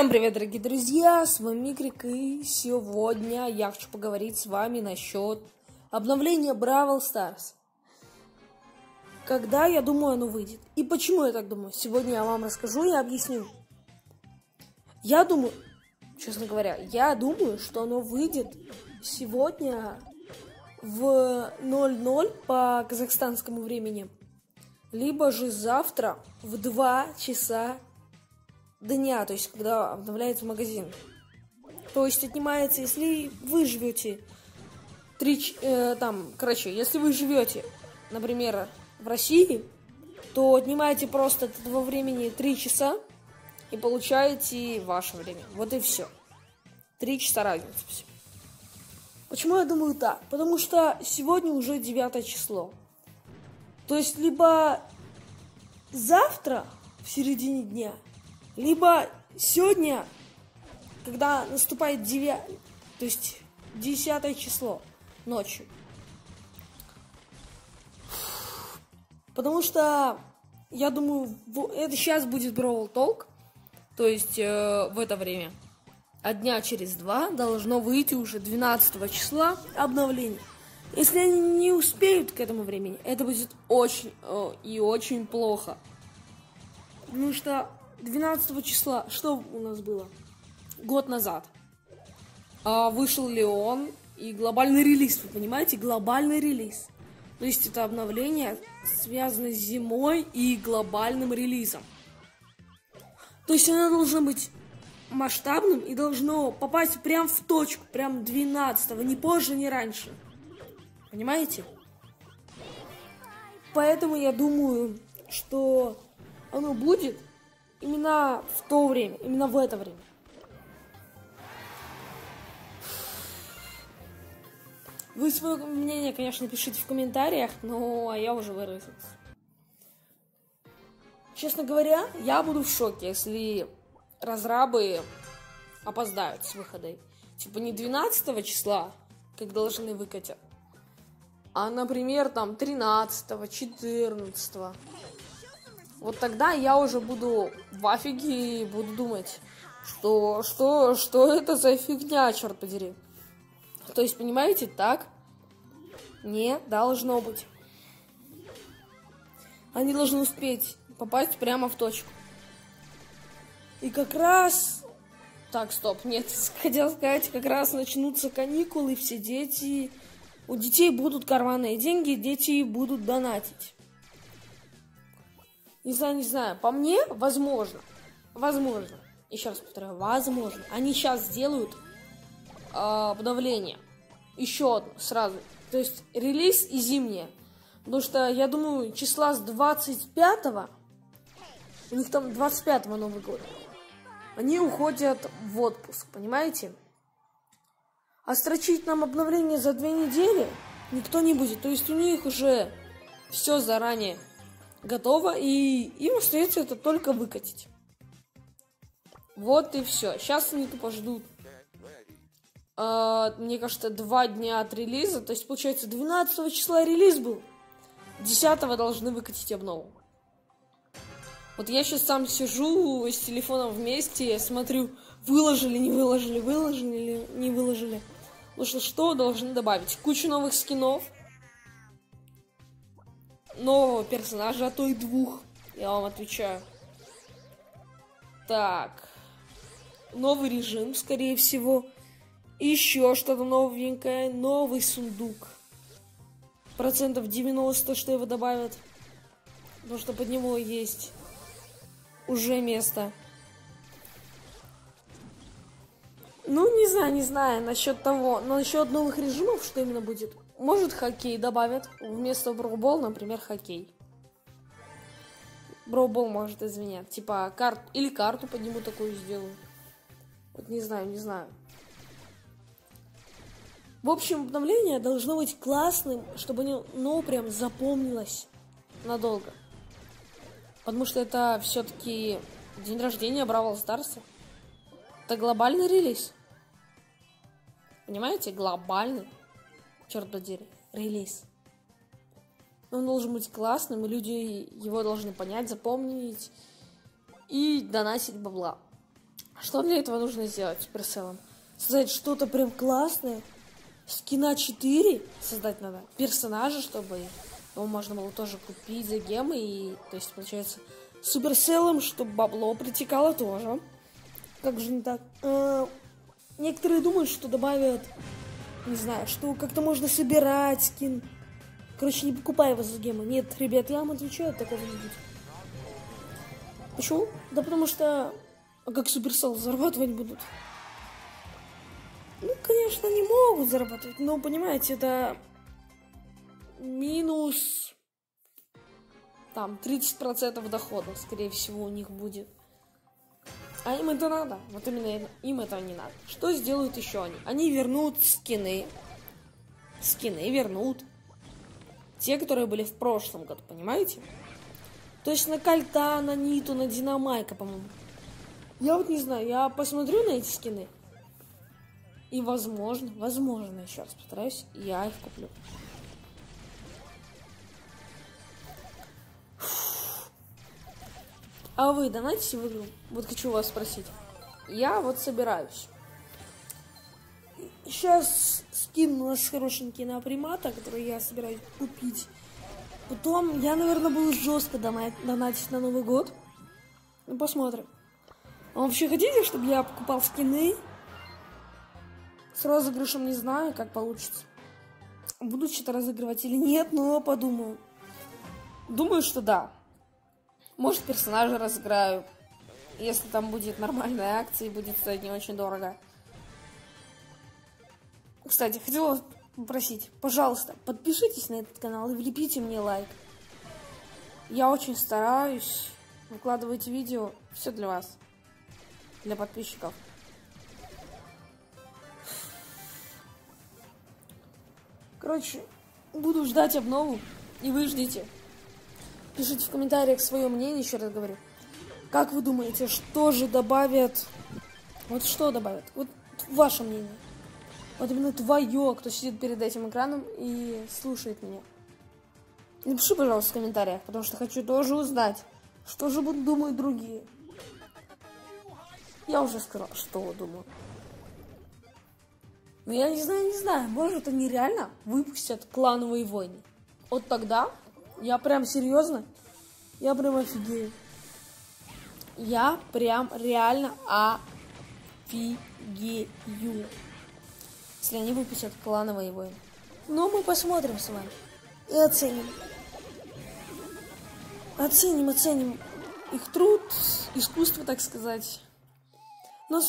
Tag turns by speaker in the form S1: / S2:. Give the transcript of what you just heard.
S1: Всем привет, дорогие друзья, с вами Микрик, и сегодня я хочу поговорить с вами насчет обновления Бравл Старс. Когда, я думаю, оно выйдет. И почему я так думаю? Сегодня я вам расскажу и объясню. Я думаю, честно говоря, я думаю, что оно выйдет сегодня в 00 по казахстанскому времени. Либо же завтра в 2 часа дня, то есть когда обновляется магазин. То есть отнимается, если вы живете три, э, там, короче, если вы живете, например, в России, то отнимаете просто от этого времени 3 часа и получаете ваше время. Вот и все. Три часа разницы все. Почему я думаю так? Потому что сегодня уже 9 число. То есть либо завтра в середине дня, либо сегодня, когда наступает 9, то есть 10 число ночью. Потому что я думаю, это сейчас будет Brawl Talk, то есть э, в это время. А дня через два должно выйти уже 12 числа обновление. Если они не успеют к этому времени, это будет очень э, и очень плохо. Потому что 12 числа, что у нас было? Год назад. А, вышел Леон и глобальный релиз, вы понимаете? Глобальный релиз. То есть это обновление связано с зимой и глобальным релизом. То есть оно должно быть масштабным и должно попасть прям в точку, прям 12 не позже, не раньше. Понимаете? Поэтому я думаю, что оно будет именно в то время, именно в это время. Вы свое мнение, конечно, пишите в комментариях, но я уже выразился. Честно говоря, я буду в шоке, если разрабы опоздают с выходой. Типа не 12 числа, как должны выкатить, а, например, там 13, 14. Вот тогда я уже буду в афиге и буду думать, что, что, что это за фигня, черт подери. То есть, понимаете, так не должно быть. Они должны успеть попасть прямо в точку. И как раз... Так, стоп, нет, хотел сказать, как раз начнутся каникулы, все дети... У детей будут карманные деньги, дети будут донатить. Не знаю, не знаю. По мне, возможно. Возможно. Еще раз повторяю, возможно. Они сейчас сделают э, обновление. Еще одно сразу. То есть релиз и зимнее. Потому что, я думаю, числа с 25 у них там 25 Новый год, они уходят в отпуск, понимаете? А строчить нам обновление за две недели никто не будет. То есть у них уже все заранее готово, и им остается это только выкатить. Вот и все. Сейчас они тупо ждут. Uh, мне кажется, два дня от релиза. То есть, получается, 12 числа релиз был. 10 должны выкатить обнову. Вот я сейчас сам сижу с телефоном вместе, смотрю, выложили, не выложили, выложили, не выложили. Потому что что должны добавить? Кучу новых скинов, нового персонажа, а то и двух, я вам отвечаю. Так, новый режим, скорее всего. Еще что-то новенькое, новый сундук. Процентов 90, что его добавят. Потому что под него есть уже место. Ну, не знаю, не знаю насчет того. Но насчет новых режимов, что именно будет. Может, хоккей добавят. Вместо броубол, например, хоккей. Броубол может изменять. Типа, карт... или карту подниму такую сделаю. Вот не знаю, не знаю. В общем, обновление должно быть классным, чтобы оно ну, прям запомнилось надолго. Потому что это все-таки день рождения Бравл Старса. Это глобальный релиз. Понимаете? Глобальный. Черт подери. Релиз. Он должен быть классным, и люди его должны понять, запомнить и доносить бабла. Что для этого нужно сделать Supercell? Создать что-то прям классное. Скина 4 создать надо. Персонажа, чтобы его можно было тоже купить за гемы. И, то есть, получается, Суперселлом, чтобы бабло притекало тоже. Как же не так? Э, некоторые думают, что добавят, не знаю, что как-то можно собирать скин. Короче, не покупай его за гемы. Нет, ребят, я вам отвечаю, такого не будет. Почему? Да потому что... А как Суперселл зарабатывать будут? Ну, конечно, не могут зарабатывать, но, понимаете, это минус там 30% доходов, скорее всего, у них будет. А им это надо. Вот именно им это не надо. Что сделают еще они? Они вернут скины. Скины вернут. Те, которые были в прошлом году, понимаете? То есть на Кальта, на Ниту, на Динамайка, по-моему. Я вот не знаю, я посмотрю на эти скины. И возможно, возможно, еще раз постараюсь, я их куплю. А вы донатите в игру? Вот хочу вас спросить. Я вот собираюсь. Сейчас скин у нас хорошенький на примата, который я собираюсь купить. Потом я, наверное, буду жестко донатить на Новый год. Ну, посмотрим. А вообще хотите, чтобы я покупал скины? С розыгрышем не знаю, как получится. Буду что-то разыгрывать или нет, но подумаю. Думаю, что да. Может, персонажа разыграю. Если там будет нормальная акция и будет стоить не очень дорого. Кстати, хотела попросить, пожалуйста, подпишитесь на этот канал и влепите мне лайк. Я очень стараюсь, выкладывайте видео, все для вас, для подписчиков. Короче, буду ждать обнову, и вы ждите. Пишите в комментариях свое мнение, еще раз говорю. Как вы думаете, что же добавят? Вот что добавят? Вот ваше мнение. Вот именно твое, кто сидит перед этим экраном и слушает меня. Напиши, пожалуйста, в комментариях, потому что хочу тоже узнать, что же будут думать другие. Я уже сказал, что думаю. Но я не знаю, не знаю, может они реально выпустят клановые войны. Вот тогда я прям серьезно, я прям офигею. Я прям реально офигею. Если они выпустят клановые войны. Но мы посмотрим с вами и оценим. Оценим, оценим их труд, искусство, так сказать. Но